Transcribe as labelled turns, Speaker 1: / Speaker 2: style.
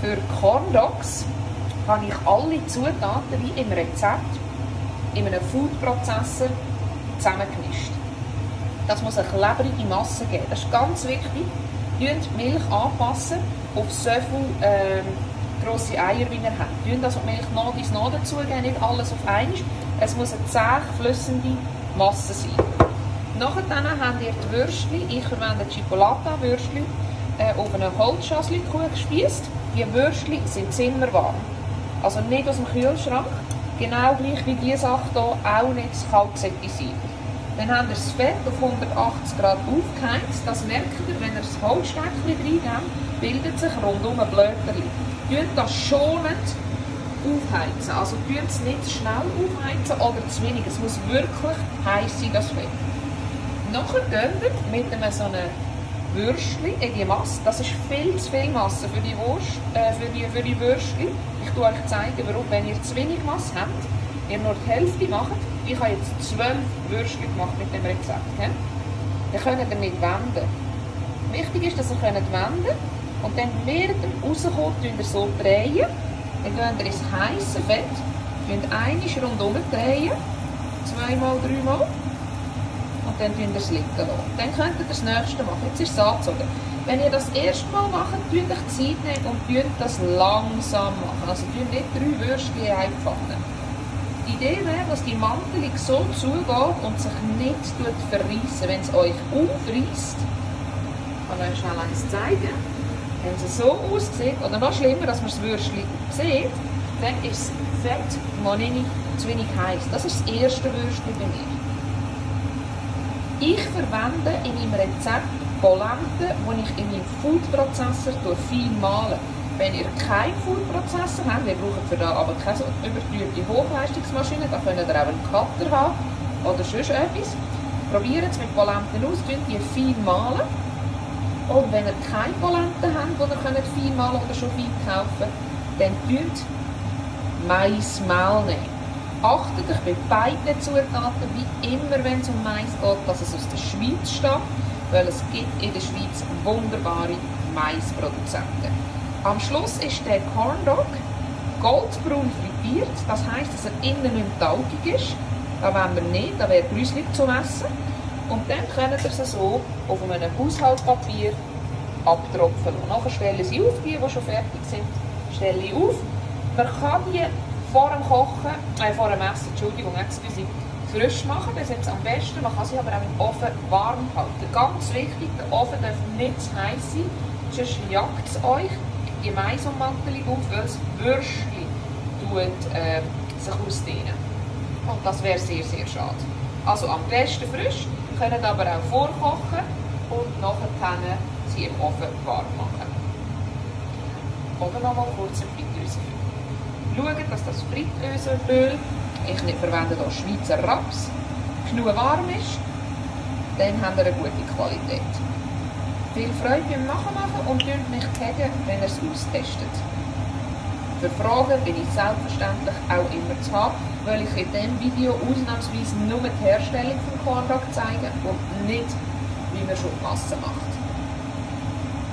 Speaker 1: Für Corn Dogs habe ich alle Zutaten wie im Rezept in einem Foodprozessor zusammengemischt. Das muss eine klebrige Masse geben. Das ist ganz wichtig. Die Milch anpassen auf so viele ähm, grosse Eier, wie ihr habt. Tun also Milch noch ins noch dazugeben, nicht alles auf einmal. Es muss eine zäh flüssende Masse sein. Nachher habt ihr die Würstchen. Ich verwende Chipolata-Würstchen äh, auf einer Holzschasselkuh gespießt. Die Würstchen sind zimmerwarm. Also nicht aus dem Kühlschrank. Genau gleich wie diese Sache hier auch nicht kalt sein. Dann habt ihr das Fett auf 180 Grad aufgeheizt. Das merkt ihr, wenn ihr das Holzstäckchen reingebt, bildet sich rundum ein Blöterli. Tut das schonend aufheizen. Also tut es nicht zu schnell aufheizen oder zu wenig. Es muss wirklich heiß sein, das Fett. Nachher gehen wir mit einem so einem Würstchen in die Masse. Das ist viel zu viel Masse für die, Wurst, äh, für die, für die Würstchen. Ich zeige euch zeigen, warum, wenn ihr zu wenig Masse habt, ihr nur die Hälfte macht. Ich habe jetzt zwölf Würstchen gemacht mit dem Rezept. He? Ihr könnt ihr nicht wenden. Wichtig ist, dass ihr könnt wenden und dann während dem rauskommt, ihr so drehen. Dann geht ihr ins heiße Fett, einmal rundum drehen, zweimal, dreimal dann tun ihr es liegen lassen. Dann könnt ihr das nächste machen. Jetzt ist es angezogen. Wenn ihr das erste Mal macht, tut euch Zeit nehmen und tut das langsam machen. Also tut nicht drei Würstchen in. Die Idee wäre, dass die Mantelung so zugeht und sich nicht verreissen. Wenn es euch aufreißt, kann ich euch schnell eins zeigen. Wenn es so aussieht, oder noch schlimmer, dass man das Würstchen sieht, dann ist das Fett noch nicht zu wenig heiß. Das ist das erste Würstchen bei mir. Ich verwende in meinem Rezept Polente, die ich in meinem Foodprozessor fein male. Wenn ihr keinen Foodprozessor habt, wir brauchen für das aber keine so überteuerte Hochleistungsmaschine, da könnt ihr auch einen Cutter haben oder sonst etwas. Probiert es mit Polenten aus, die fein malen. Und wenn ihr keine Polenten habt, die ihr könnt fein malen oder schon fein kaufen dann tut Maismehl nehmen. Achtet euch bei beiden Zutaten, wie immer, wenn es um Mais geht, dass es aus der Schweiz stammt, weil es gibt in der Schweiz wunderbare Maisproduzenten. Am Schluss ist der Corn Dog goldbraun frittiert, das heisst, dass er innen nicht taugig ist. Da wollen wir nicht, da wäre grüßlich zu essen. Und dann könnt ihr es so auf einem Haushaltspapier abtropfen. Und nachher stellen sie auf, die, die schon fertig sind, stelle ich auf. Man kann die vor dem Kochen, äh, vor dem Essen, Entschuldigung, excuse, frisch machen. Das ist am besten. Man kann sie aber auch im Ofen warm halten. Ganz wichtig, der Ofen darf nicht zu heiß sein, sonst jagt es euch die Maisummantelung auf, weil das Würstchen tut, äh, sich ausdehnen. Und das wäre sehr, sehr schade. Also am besten frisch, können aber auch vorkochen und nachher sie im Ofen warm machen. Oder nochmal kurz im Fritteuse schauen, dass das Fritösenöl, ich verwende hier Schweizer Raps, genug warm ist. Dann haben wir eine gute Qualität. Viel Freude beim Nachmachen und dürft mich gegen, wenn ihr es austestet. Für Fragen bin ich selbstverständlich auch immer zu haben, weil ich in diesem Video ausnahmsweise nur die Herstellung von Corndog zeige und nicht, wie man schon die Masse macht.